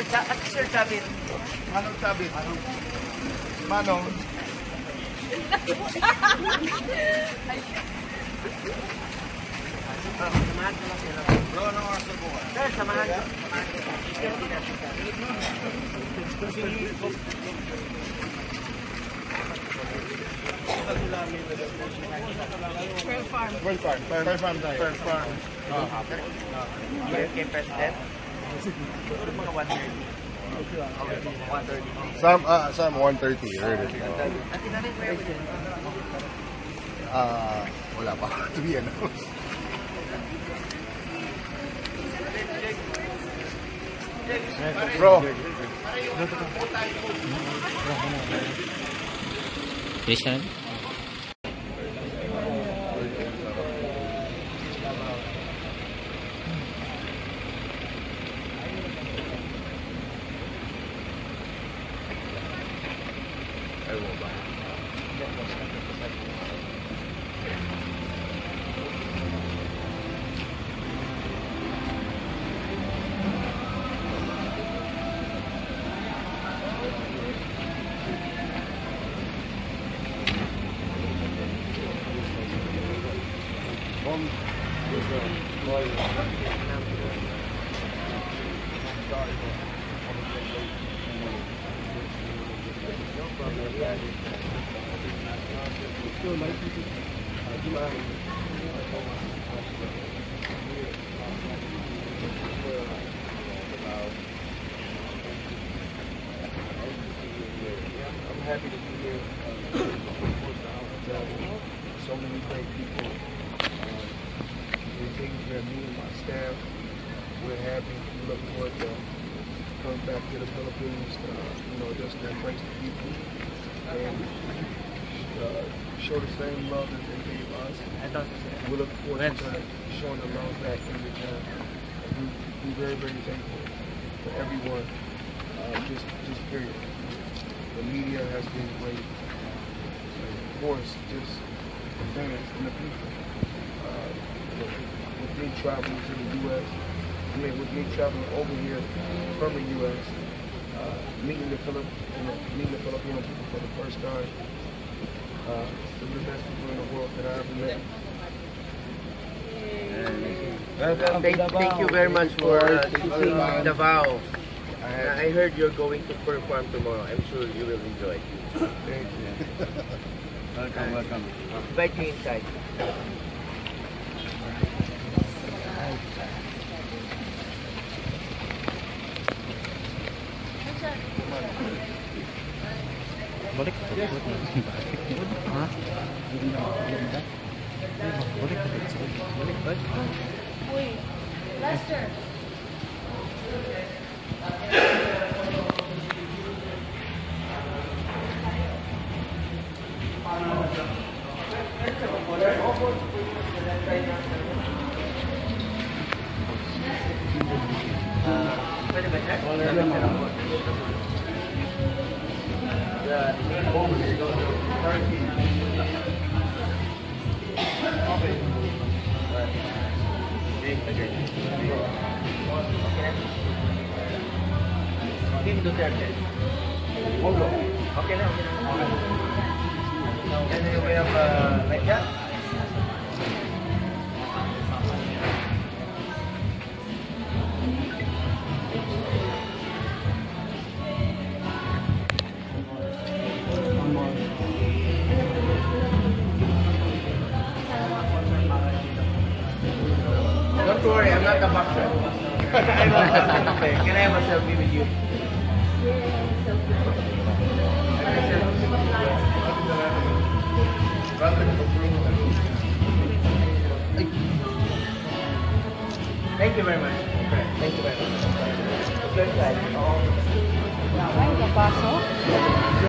Sir, Cha at Sir Chavit. Manong sabi? Manong? Samahan ko lang sila. Bro, anong oras na bukas? Sir, samahan ko. Pearl Farm. Pearl Farm. Pearl Farm tayo. Pearl Farm. Okay. Kay, kay President. Mga 130. Okay, 130. Sam, ah, Sam, 130. Heard it. At tinanin ko yun. Ah, wala pa. To be announced. Bro, Jason? 我吧。Sorry, man. Happy to be here. Uh, so many great people. Um, they're taking care of me and my staff. We're happy. We look forward to coming back to the Philippines. Uh, you know, just to embrace the people and uh, show the same love that they gave us. We look forward to showing the love back in return. We, we're very, very thankful for everyone. Uh, just, just period. The media has been great. And of course, just the fans and the people. Uh, with me traveling to the U.S., I mean, with me traveling over here from the U.S., uh, meeting the Philip, you know, meeting the Filipino people for the first time. Uh, some of the best people in the world that I ever met. Thank, thank you very much for uh, choosing Davao. I, I heard you're going to perform tomorrow. I'm sure you will enjoy. Thank you. Welcome, welcome. Invite you inside. Balik ka sa Ha? Balik ka sa Balik ba? Uy, Lester. Pwede ba siya? The Turkey. Okay. Okay. Okay then we have uh, Don't worry, I'm not a boxer. I'm not a boxer. Can I have a selfie with you? Thank you very much. Thank you very much. Good side. Ay, napasok.